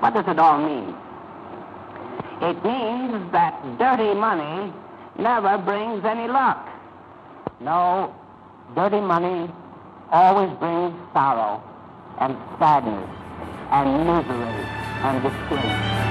What does it all mean? It means that dirty money never brings any luck. No, dirty money always brings sorrow and sadness and misery and disgrace.